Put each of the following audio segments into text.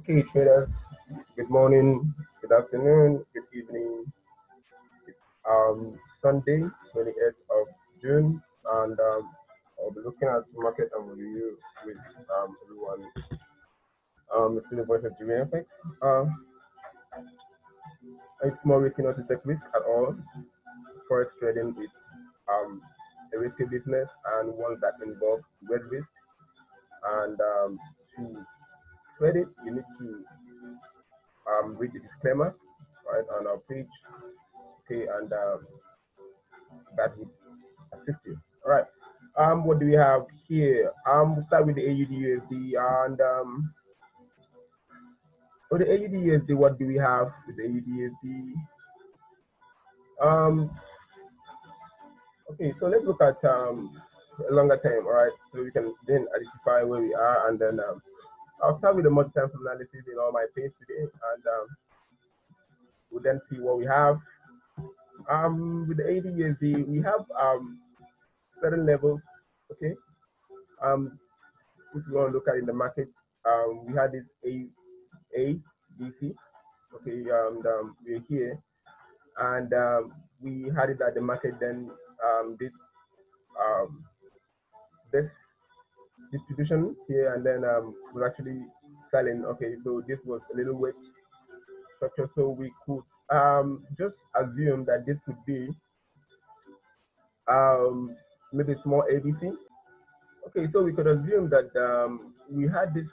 Okay, traders, good morning, good afternoon, good evening. Um, Sunday, 28th of June, and um, I'll be looking at the market and review with um, everyone. Um, it's the voice of Jimmy. Um, it's more risky not to take risk at all. Forex trading is um, a risky business and one that involves great risk. And um, to trade it, you need to um, read the disclaimer right on our page. Okay, and um, that would assist you. All right. Um, what do we have here? Um, we'll start with the AUD USD and um, for the AUD USD, what do we have with the AUD USD? Um, okay, so let's look at um a longer time, all right? So we can then identify where we are, and then um, I'll start with the multi-time analysis in all my page today, and um, we'll then see what we have. Um, with the ADUSD, we have um certain levels, okay? Um, if you want to look at in the market, um, we had this A, A, DC, okay, and um, we're here, and um, we had it at the market then um, did um, this distribution here, and then um, we're actually selling. Okay, so this was a little weak structure, so we could um, just assume that this could be um, maybe small ABC. Okay, so we could assume that um, we had this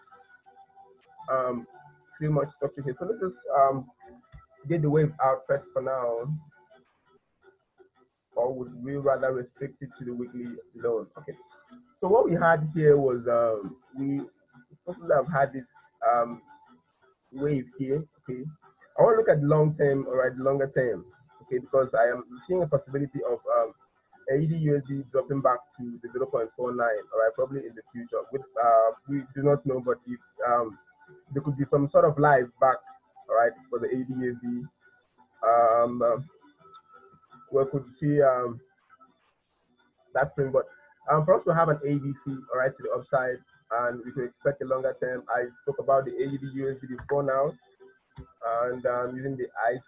um, pretty much structure here. So let's just um, get the wave out first for now. Or would we rather restrict it to the weekly loan? Okay. So what we had here was um, we supposed have had this um, wave here. Okay. I want to look at long term, all right, longer term. Okay, because I am seeing a possibility of um, AED dropping back to the 0.49, all right, probably in the future. With uh, we do not know, but if um, there could be some sort of life back, all right, for the AED. Um, uh, we could see um, that but um, for us to have an ABC, all right, to the upside, and we could expect a longer term. I spoke about the AED USD before now, and um, using the ICE,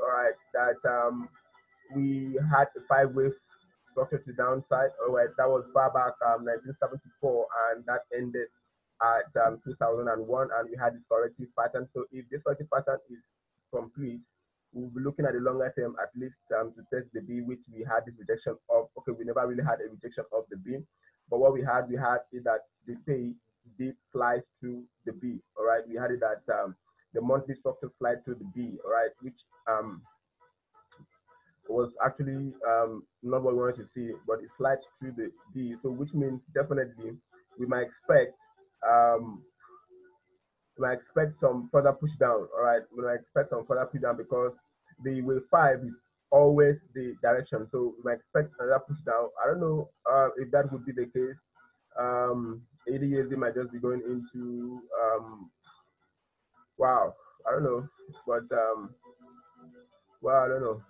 all right, that um, we had a five-wave structure to downside. All right, that was far back um, 1974, and that ended at um, 2001, and we had this corrective pattern. So if this corrective pattern is complete, we'll be looking at the longer term at least um, to test the B, which we had this rejection of. Okay, we never really had a rejection of the B, but what we had, we had is that the pay did slide to the B. All right, we had it that um, the monthly structure slide to the B. All right, which um, was actually um, not what we wanted to see, but it slides to the B. So which means definitely we might expect um, we might expect some further push down. All right, we might expect some further push down because the wave five is always the direction. So we might expect another push down. I don't know uh, if that would be the case. Um, ADUSD might just be going into um, wow. I don't know, but um, well, I don't know.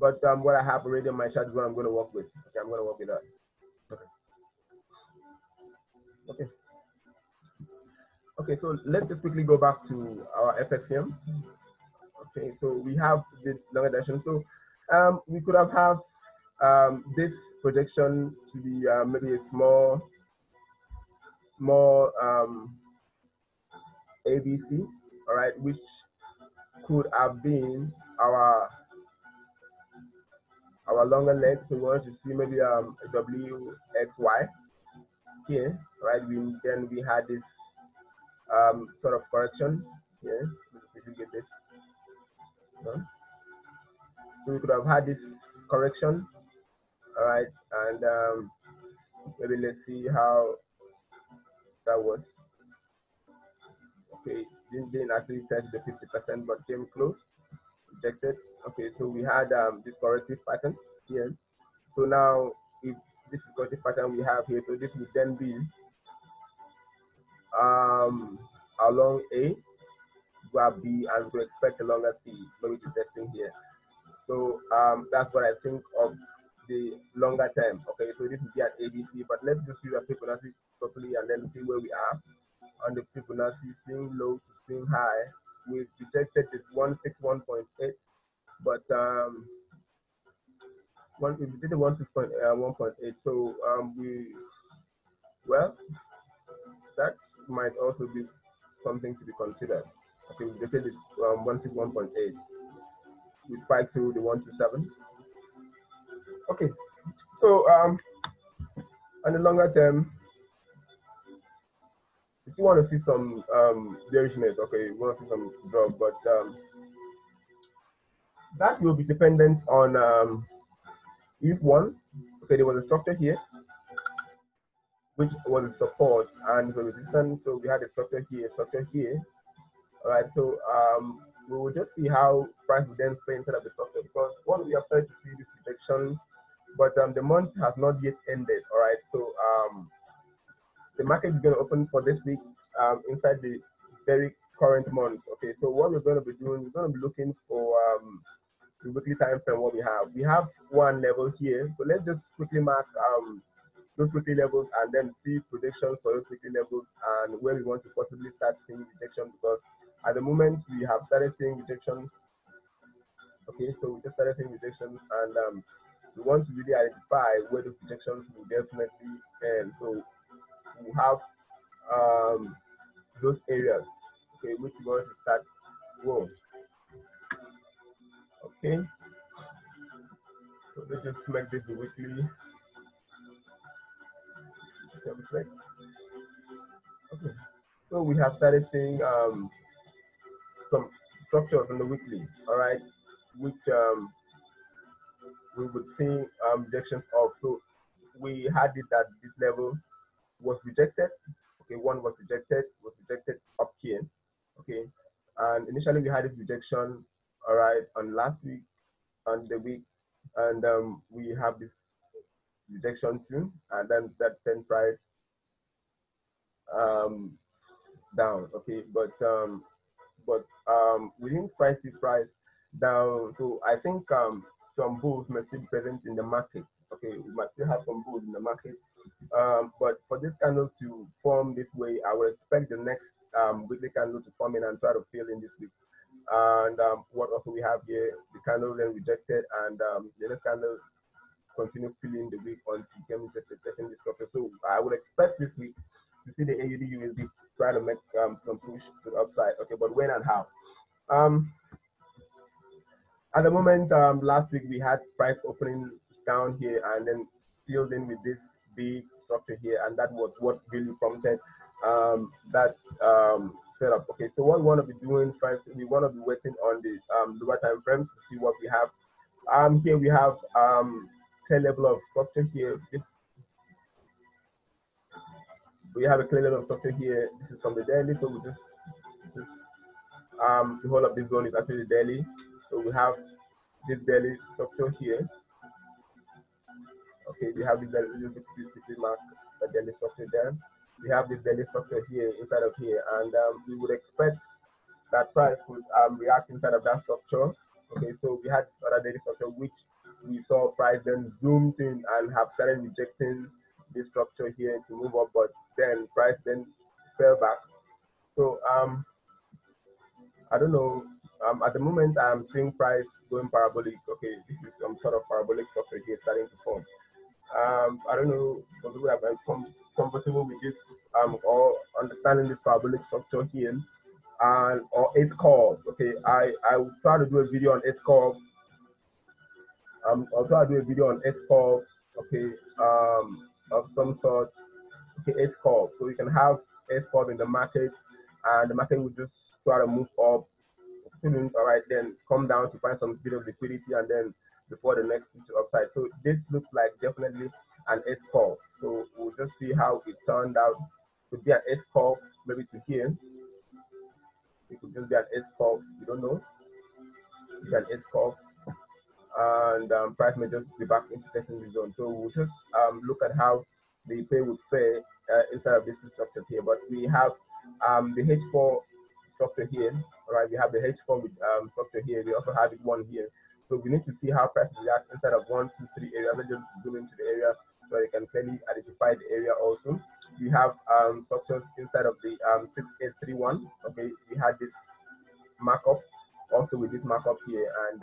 But um, what I have already on my chart is what I'm going to work with. Okay, I'm going to work with that. Okay. Okay. Okay, so let's just quickly go back to our FXM. Okay, so we have the longer direction. So um, we could have have um, this projection to be uh, maybe a small, small um, ABC, all right, which could have been our our longer leg. So we want to see maybe um, a WXY here, right? We then we had this um, sort of correction here. You get this? So we could have had this correction, all right, and um, maybe let's see how that was. Okay, didn't, didn't actually touch the 50%, but came close, rejected. Okay, so we had um, this corrective pattern here. So now, if this is corrective pattern we have here, so this would then be um, along A, grab B, and we expect a longer C, maybe to testing here. So um, that's what I think of the longer term. Okay, so this is at ABC, but let's just use a Fibonacci properly and then see where we are. on the Fibonacci, seeing low to seeing high. We've detected this 161.8, but um, we did the 161.8. Uh, so um, we well, that might also be something to be considered. Okay, we did it um, 161.8. We spiked to the 127. Okay, so um, on the longer term, if you want to see some um, bearishness, okay, you want to see some drop, but um, that will be dependent on um, if one, okay, there was a structure here, which was support and resistance. So we had a structure here, structure here. All right, so um, we will just see how price will then play inside of the structure because one, we have started to see this rejection, but um, the month has not yet ended. All right, so um, the market is going to open for this week um, inside the very current month. Okay, so what we're going to be doing, we're going to be looking for um, the weekly time frame. What we have, we have one level here. So let's just quickly mark um, those weekly levels and then see predictions for those weekly levels and where we want to possibly start seeing rejection because at the moment we have started seeing rejections. Okay, so we just started seeing rejections and um, we want to really identify where those rejections will definitely end. So we have um, those areas, okay, which we want to start Whoa. Okay. So let's just make this weekly. Okay. So we have started seeing um, some structures in the weekly, all right, which um, we would see um, rejections of. So we had it at this level was rejected. Okay, one was rejected, was rejected up here. Okay, and initially we had this rejection, all right, on last week, on the week, and um, we have this rejection too, and then that sent price um, down. Okay, but um, but um, we didn't price down. So I think um, some bulls may still be present in the market. Okay, we might still have some bulls in the market um, but for this candle to form this way, I would expect the next um, weekly candle to form in and try to fill in this week. And um, what also we have here, the candle then rejected, and um, the next candle continue filling the week until it comes to testing the structure. So I would expect this week to see the AUD USD try to make um, some push to the upside. Okay, but when and how? Um, at the moment, um, last week we had price opening down here and then filled in with this big structure here, and that was what really prompted um, that um, setup. Okay, so what we want to be doing first, we want to be waiting on the um, lower time frames to see what we have. Um, here we have um, clear level of structure here. This we have a clear level of structure here. This is from the daily, so we just, just um, the whole of this zone is actually daily. So we have this daily structure here. Okay, we have this bit mark the daily structure there. We have this daily structure here inside of here, and um, we would expect that price would um, react inside of that structure. Okay, so we had other daily structure which we saw price then zoomed in and have started rejecting this structure here to move up, but then price then fell back. So um, I don't know. Um, at the moment, I'm seeing price going parabolic. Okay, this is some sort of parabolic structure here starting to form. Um, I don't know for people that are comfortable with this um, or understanding this parabolic structure here and or S curve. Okay, I I will try to do a video on S curve. Um, I'll try to do a video on S curve. Okay, um, of some sort. Okay, S curve. So you can have S curve in the market, and the market will just try to move up. All right, then come down to find some bit of liquidity, and then before the next future upside. So this looks like definitely an S call. So we'll just see how it turned out to be an S call, maybe to here. It could just be an S call. You don't know. It's an S call. And um, price may just be back into testing zone. So we'll just um, look at how the pay would fare uh, inside of this structure here. But we have um, the H4 structure here. right? we have the H4 with um, structure here. We also have it one here. So we need to see how prices react inside of one, two, three areas. Let's just zoom into the area so you can clearly identify the area also. we have um, structures inside of the um, 6831. Okay, we had this markup also with this markup here and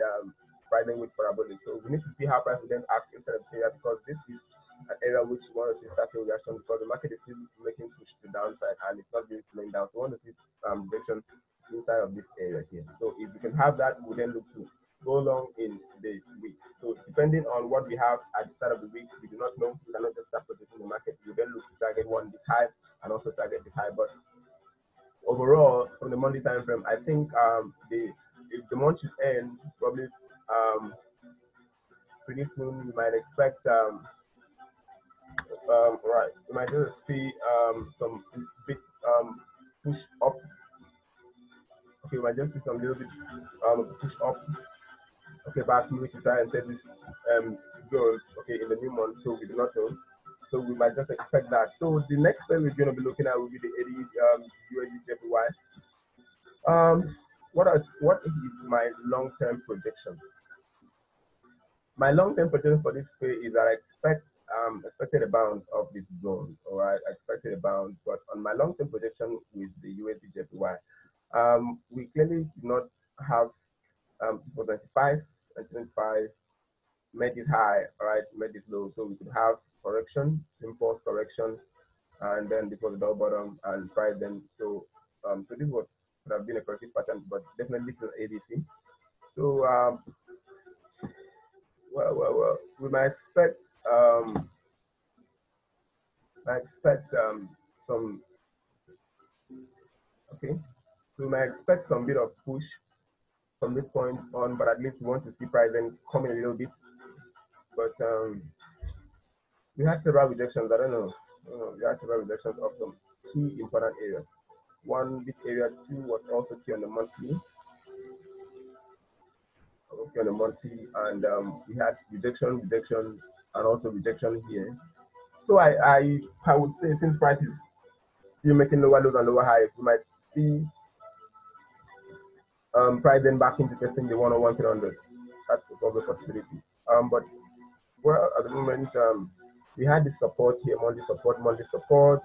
um, with parabolic. So we need to see how price will then act inside of because this is an area which we want to see starting reaction because the market is still making push to downside and it's not really slowing down. So we want to see um, direction inside of this area here. So if we can have that, we then look to go long in the week. So depending on what we have at the start of the week, we do not know. We cannot just start positioning the market. We then look to target one this high and also target this high. But overall, from the monthly time frame, I think um, the if the month should end probably um, pretty soon, we might expect um, um, right, we might just see um, some big um, push up. Okay, we might just see some little bit um, push up. Okay, back maybe to try and set this um, goals. Okay, in the new month, so we do not know. So we might just expect that. So the next thing we're going to be looking at will be the 80 um, USD. Um, what is what is my long-term projection? My long-term projection for this pay is that I expect um, expected a bounce of this zone. Right, I expected a bounce, but on my long-term projection with the USD JPY, um, we clearly did not have um, for 95 and 25 made it high, all right, made it low, so we could have correction, impulse correction, and then before the double bottom and price then. So, um, so this was could have been a corrective pattern, but definitely still ADC. So, um, well, well, well, we might expect, um, might expect um, some, okay, so we might expect some bit of push from this point on, but at least we want to see then coming a little bit. But um, we had several rejections. I don't know. I don't know. We had several rejections of some key important areas. One big area two was also key on the monthly. Okay, on the monthly, and um, we had rejection, rejection, and also rejection here. So I, I, I would say since price is still making lower lows and lower highs, we might see um, price then back into testing the 101 300. That's probably a possibility. Um, but well, at the moment, um, we had the support here, monthly support, monthly support,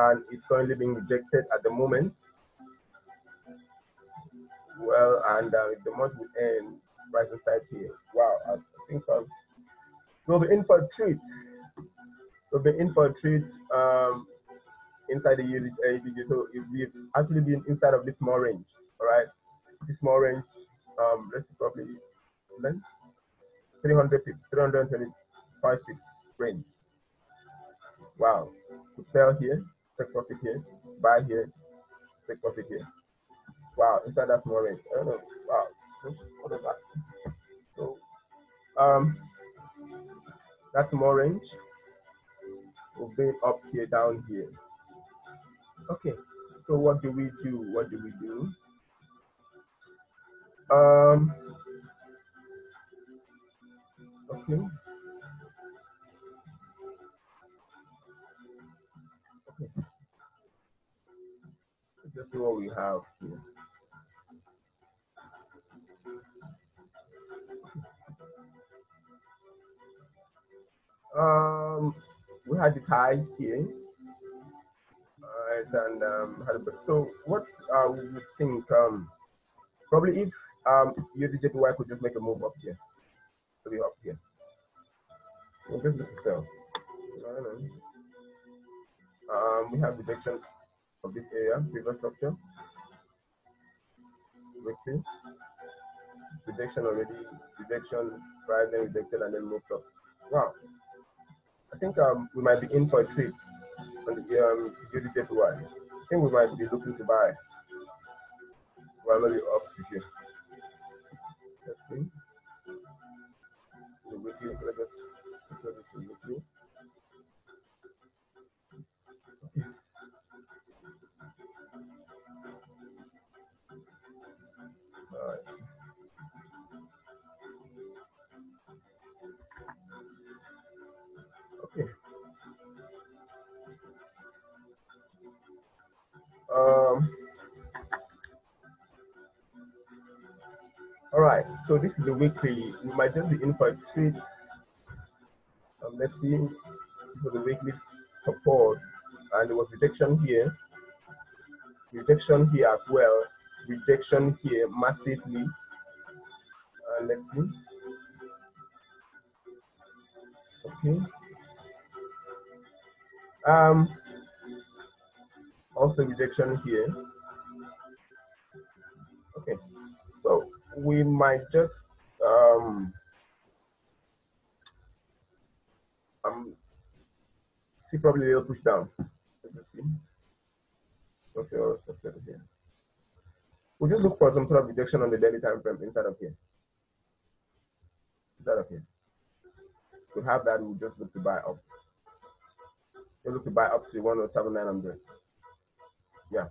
and it's currently being rejected at the moment. Well, and uh, the month will end, price inside here. Wow, I think um, we'll be in for a treat. We'll be in for a treat um, inside the USD. So we've actually been inside of this small range, all right? This small range, um, let's see probably length, 300 pips, 325 pips range. Wow, sell here, take profit here, buy here, take profit here. Wow, inside that small range. I don't know. Wow, what is that? So, um, that small range will be up here, down here. Okay, so what do we do? What do we do? Um, okay. Let's see what we have here. Um, we had the tie here. Alright, and um, so what uh, we would think um, probably if um USDJPY could just make a move up here, to be up here. We'll look to sell. Um, we have rejection of this area, river structure. Weekly. Rejection already, rejection, price then rejected and then moved up. Wow. I think um, we might be in for a treat on the um, USDJPY. I think we might be looking to buy. Maybe up to here. Let's see. Look at the weekly. Um, all right, so this is the weekly. We might just be in for a treat. Um, let's see for the weekly support and there was rejection here, rejection here as well, rejection here massively. Let's see. Okay. Um, also rejection here. Okay, so we might just um, um see probably a little push down. Okay, here. We'll just look for some sort of rejection on the daily time frame inside of here. Inside of here. To have that, we'll just look to buy up. We'll look to buy up to 107,900. Yeah.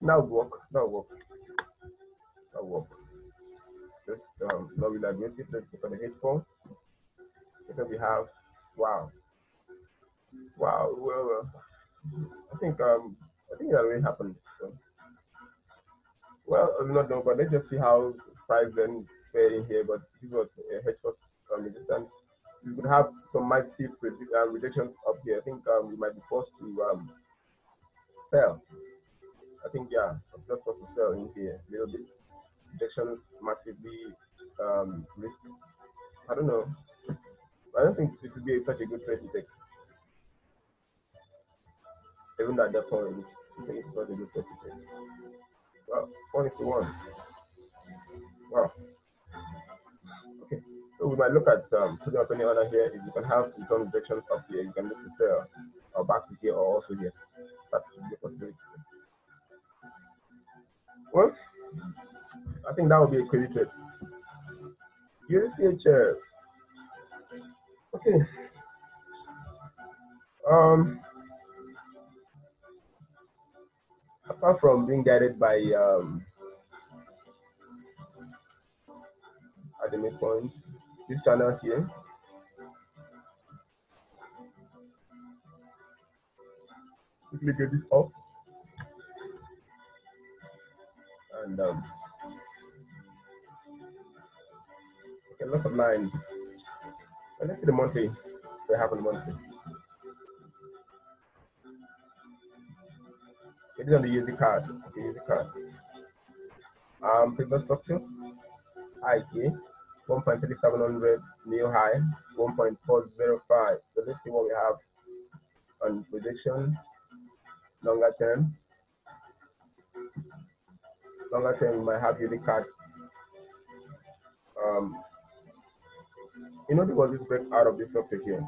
Now work. Now work. Now work. Just um, now we'll aggressive. Let's look at the H phone. Because we have wow. Wow. Well, uh, I think um I think that already happened. So. Well, I do not know, but let's just see how price then fare in here. But this was a hedge um, resistance. We could have some might see uh, rejections up here. I think um, we might be forced to um, sell. I think yeah, just supposed to sell in here a little bit. Rejection massively um, risk. I don't know. I don't think it would be such a good trade to take. Even at that point, I think it's not a good trade to take. Well, one is to one. Wow. So we might look at um, putting up any other here. If you can have some rejections up here, you can look to sell or back to here or also here. That should be a possibility. Well, I think that would be a credit trade. USCH, okay. Um, apart from being guided by um, at the midpoint, this channel here. Quickly get this off. And um, okay, lots of lines. And let's see the monthly. They have on monthly. It is on the user card. Okay, user card. Um, paper structure. IK 1.3700 new high 1.405. So let's see what we have on prediction longer term. Longer term, we might have card. Um, you know, because this break out of this structure here.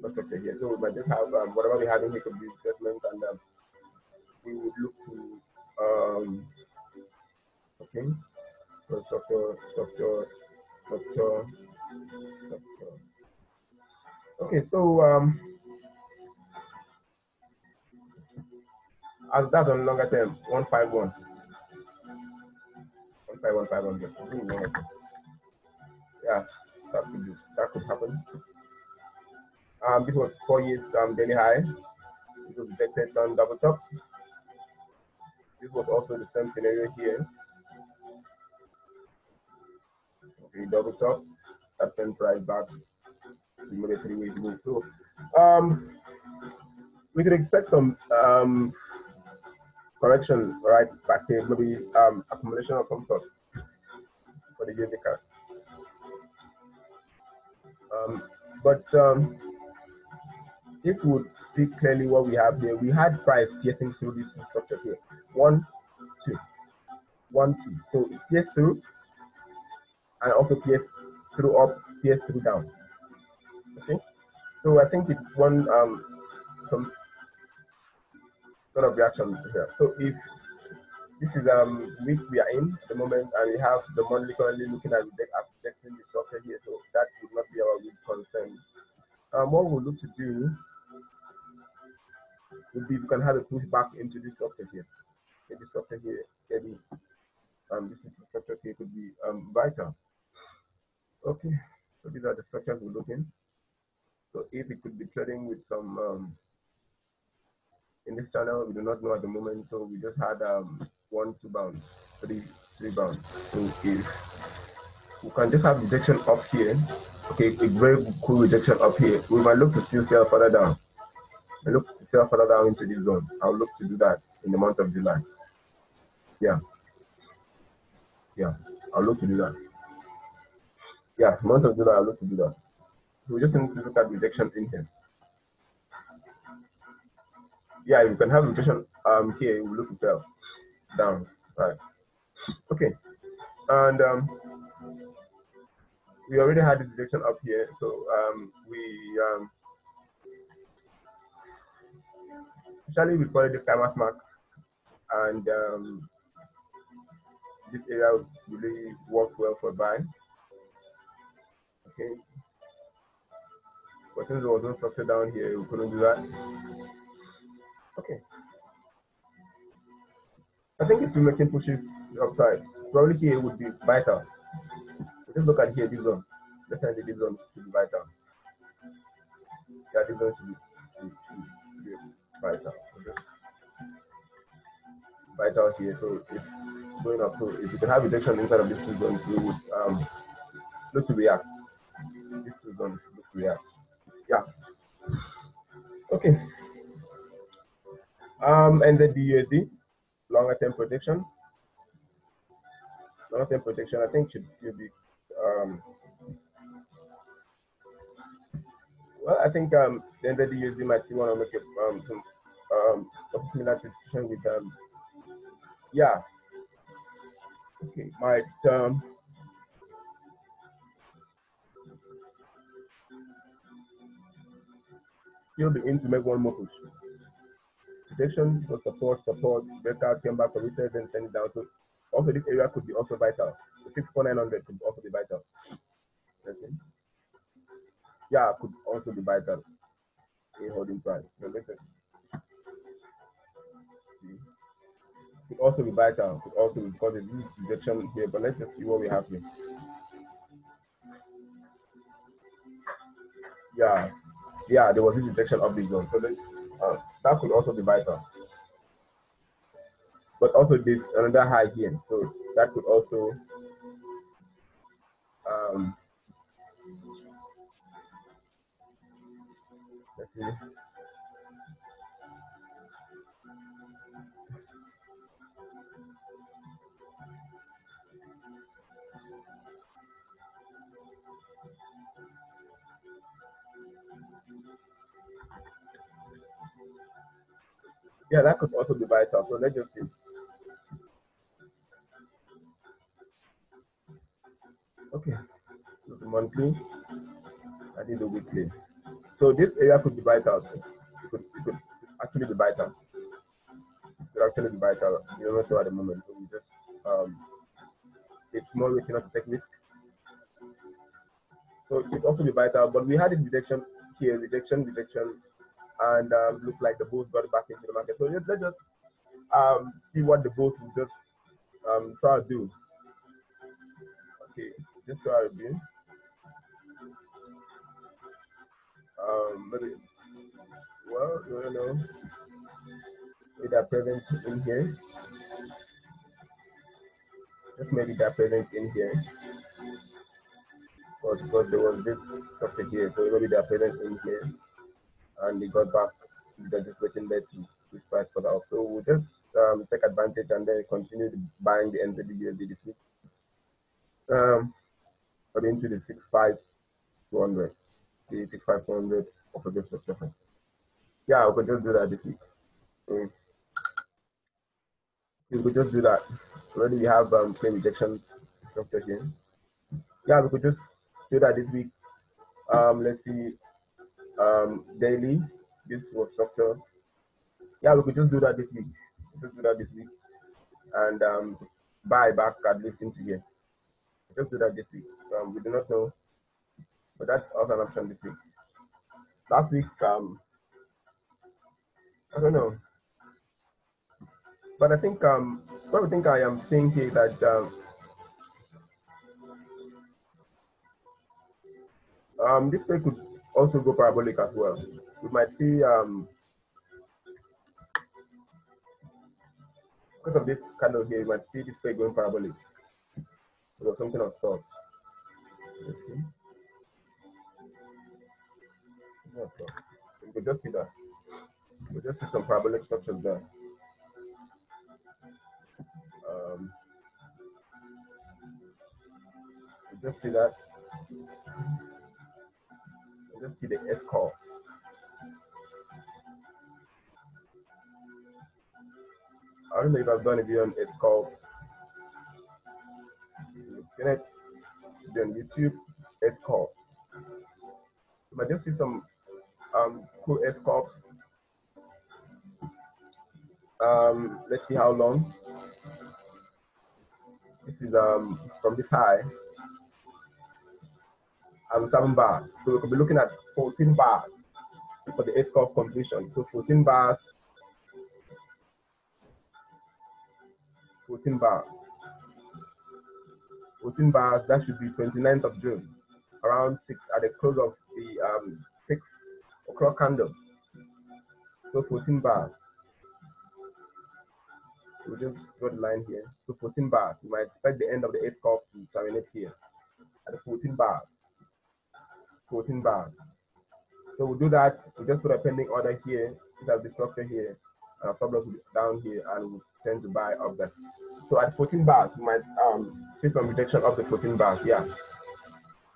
Structure here. So we might just have um, whatever we have in here could be adjustment and um, we would look to um, okay okay so um as that on longer term 151 151 yeah that could be, that could happen. Um this was four years um daily high. It was detected on double top. This was also the same scenario here. Okay, double top, that same price back, similar three ways move. So um we could expect some um correction right back here, maybe um accumulation of some sort for the card. Um, but um, if would see clearly what we have here, we had price getting through this structure here one, two, one, two. So it pierces through and also pierce through up, pierce through down. Okay. So I think it's one um some sort of reaction here. So if this is um week we are in at the moment and we have the monthly currently looking at the projecting the structure here, so that would not be our weak concern. Um, what we'll look to do would be we can have a push back into this structure here maybe structure here, maybe um, this structure here could be um, vital. Okay, so these are the structures we're looking. So if it could be trading with some um, in this channel, we do not know at the moment. So we just had um, one, two bounds, three, three bounds. So if we can just have rejection up here, okay, a very cool rejection up here, we might look to still sell further down. and look to sell further down into this zone. I'll look to do that in the month of July. Yeah. Yeah, I'll look to do that. Yeah, month of July, I'll look to do that. We just need to look at rejection in here. Yeah, you can have rejection um here, we look to down, right? Okay, and um, we already had the rejection up here, so um, we um, especially we call it the famous mark, and um, this area really works well for buy. Okay. But since there was no structure down here, we couldn't do that. Okay. I think it's still making pushes upside. Probably here would be vital. Just look at here, this zone. Let's say this zone should be vital. Yeah, this zone should be, should, should be vital. Okay. Vital here, so it's going up. So if you can have rejection inside of these two zones, we would um, look to react. Look to react. Yeah. Okay. Um, and the DUSD, longer term protection. Longer term protection, I think should, should be um, well, I think um, then the DUSD might still want to make a, um, some um, similar decision with um, yeah. Okay, might um, still be in to make one more push. Protection, support, support, breakout, came back for research, and send it down. So also this area could be also vital. The 64900 could also be vital. Okay. Yeah, could also be vital in holding price. So listen. Hmm. Could also be vital, could also be because it's rejection here, but let's just see what we have here. Yeah, yeah, there was this rejection of this zone. So let's, uh, that could also be vital. But also this another high here. So that could also um, let's see. Yeah, that could also be vital. So let's just see. Okay, so the monthly, I did the weekly. So this area could be vital. It could, it could actually be vital. It could actually be vital. You don't know so at the moment. So we just um, it's more risky not to take risk. So it could also be vital, but we had a rejection here, rejection, rejection, and um, like the bulls got back into the market. So let's, let's just um, see what the bulls will just um, try to do. Okay, just try to do. Um, maybe, well, you don't know, with that presence in here. Just maybe that presence in here. Because, because there was this structure here, so maybe that presence in here and they got back. They're just waiting there to push price further up. So we'll just um, take advantage and then continue buying the NZD USD this week. Um, but into the 65200, the 65400 of a just structure. Yeah, we could just do that this week. Mm. We could just do that. Already we have um, claim rejection here. Yeah, we could just do that this week. Um, let's see um, daily. This was structure. Yeah, we could just do that this week. Just do that this week, and um, buy back at least into here. Just do that this week. Um, we do not know, but that's also an option this week. Last week, um, I don't know, but I think um, what I think I am saying here that um, um, this could also go parabolic as well. We might see um, because of this candle here, you might see this way going parabolic. Or something of sort. Okay. You could just see that. We just see some parabolic structures there. Um, we just see that. Just see the S curve. I don't know if I've done a video on S curve. Connect then YouTube S curve. You might just see some um, cool S curve. Um, let's see how long. This is um, from this high. Um, seven bars. So we could be looking at 14 bars for the S curve completion. So 14 bars 14 bars. 14 bars, that should be 29th of June, around 6 at the close of the um, 6 o'clock candle. So 14 bars. we just draw the line here. So 14 bars. You might expect the end of the 8th curve to terminate here at the 14 bars. 14 bars. So we'll do that. We just put a pending order here. We have the structure here. And our loss will be down here and we'll tend to buy up that. So at 14 bars, you might um, see some rejection of the 14 bars. Yeah.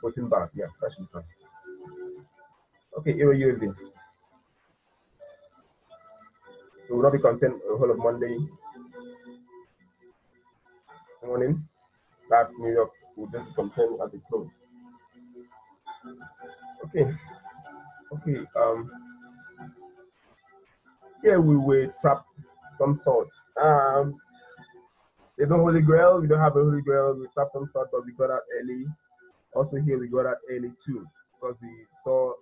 14 bars. Yeah, that should be fine. Okay, Euro USD. So we'll not be content the whole of Monday morning. That's New York. We'll just be content at the close. Okay. Okay. Um. Here we were trapped some sort. Um. There's no holy grail. We don't have a holy grail. We trapped some sort, but we got out early. Also here we got out early too because we saw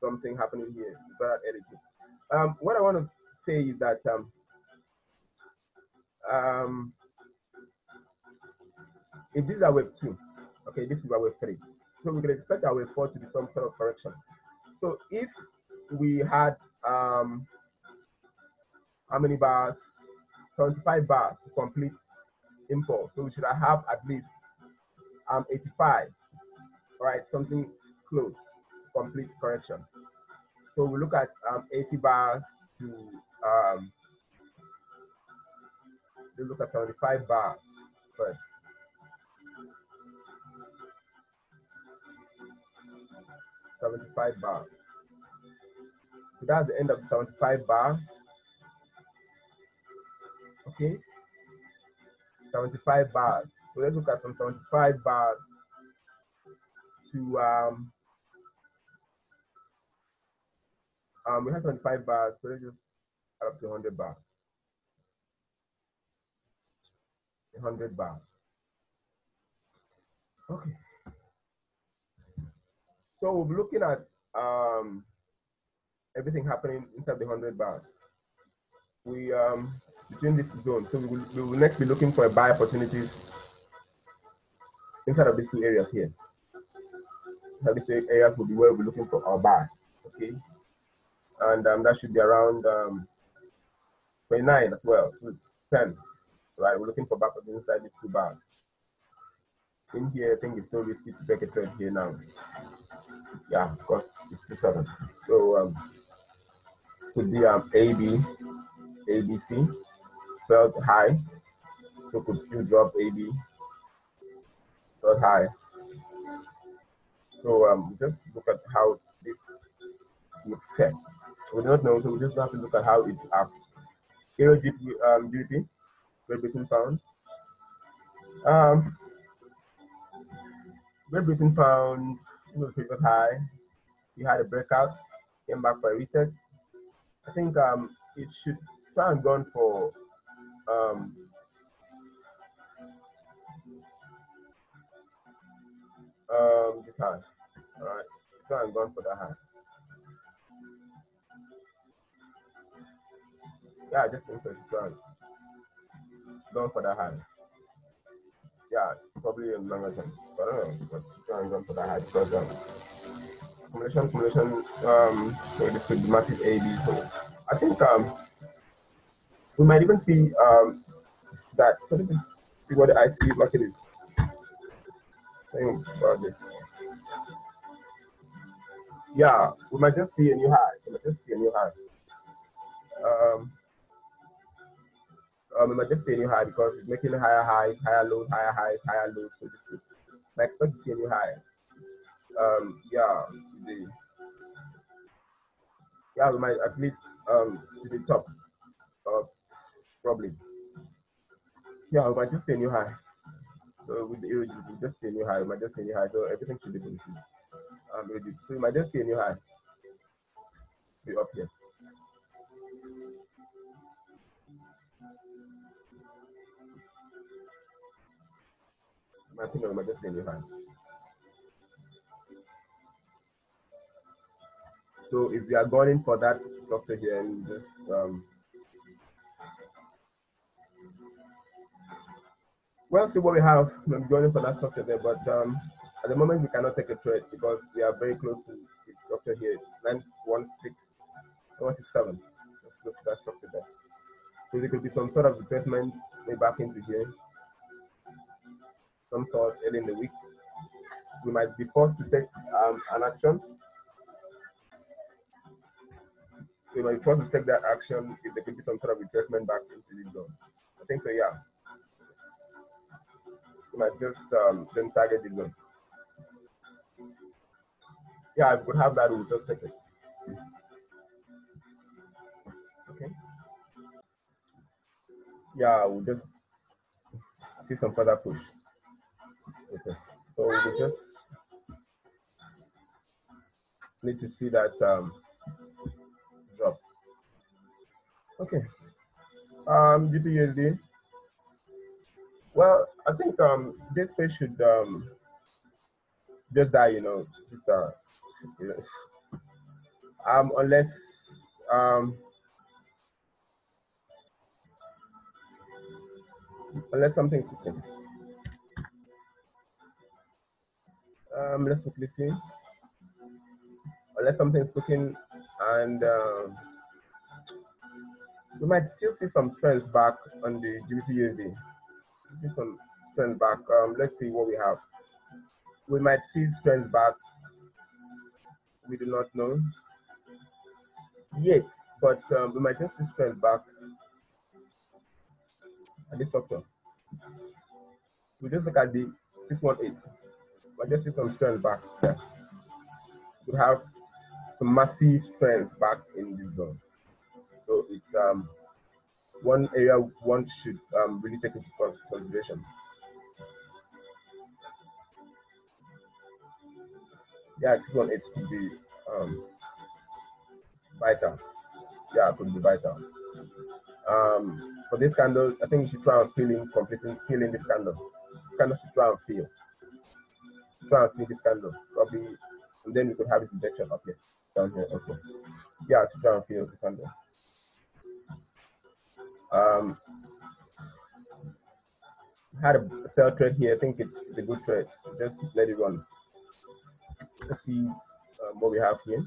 something happening here. We got out early too. Um. What I want to say is that um. Um. If this is wave two, okay, this is our wave three. So we can expect our four to be some sort of correction. So if we had um how many bars? 75 bars to complete impulse. So we should have at least um 85, all right, something close, complete correction. So we look at um 80 bars to um we look at 75 bars first. Seventy-five bars. So that's the end of 75 bars. Okay. 75 bars. So let's look at some 75 bars to um um we have 75 bars, so let's just add up to 100 bars. 100 bars. Okay. So we'll be looking at um everything happening inside the 100 bars. We um between this zone. So we will, we will next be looking for a buy opportunities inside of these two areas here. So these areas will be where we're looking for our buy. Okay. And um, that should be around um, 29 as well. So 10. Right. We're looking for back inside these two bars. In here, I think it's still risky to take a trade here now. Yeah, of course, it's seven. So um could be um AB, ABC, felt high, so could still drop AB, felt high. So um, just look at how this would check. We do not know, so we just have to look at how it acts. Euro um, GBP, Great Britain pound. Um, Great Britain pound, was previous high. You had a breakout, came back for a retest. I think um, it should try and gone for um, um, this high. All right, try and gone for that high. Yeah, just think so. Try gone for that high. Yeah, probably a longer term. But I don't know, but try and gone for that because um, accumulation, accumulation, um, so this could be massive AB. So I think um, we might even see um, that. This is see what the IC market is saying about this. Yeah, we might just see a new high. We might just see a new high. um, um, it might just stay new high because it's making higher highs, higher lows, higher highs, higher lows. So this is like to see new high. Um, yeah, the, yeah, we might at least um to the top, uh, probably. Yeah, we might just a new high. So with the we just a new high, we might just a new high. So everything should be good. Um, so we might just say new high. Be up here. Opinion, we might just new high. So if we are going for that structure here and just um, well, see what we have. I'm going for that structure there, but um, at the moment we cannot take a trade because we are very close to the structure here, 916, 167. Let's look at that structure there. So there could be some sort of retracement way back into here, some sort early in the week. We might be forced to take um, an action you might want to take that action if there could be some sort of retracement back into the zone. I think so, yeah. You might just um, then target the zone. Yeah, if we could have that, we'll just take it. Okay. Yeah, we'll just see some further push. Okay. So we just need to see that um, Okay. Um, GBPUSD. Well, I think um this page should um just die, you know, just uh, um unless um unless something's cooking. Um, let's quickly see. Unless something's cooking and. Uh, we might still see some strength back on the GBP See some strength back. Um, let's see what we have. We might see strength back. We do not know yet, but um, we might just see strength back at this structure. We just look at the 618. We just see some strength back there. We have some massive strength back in this zone. So it's um, one area one should um, really take into consideration. Yeah, it's one it could be um, vital. Yeah, it could be vital. Um, for this candle, I think you should try and fill in completely fill in this candle. Candle should try and fill. Try and fill this candle. Probably and then you could have it injection up here. Down here. Okay. Yeah, to try and fill the candle. Um, had a sell trade here. I think it's a good trade. Just let it run. Let's see um, what we have here.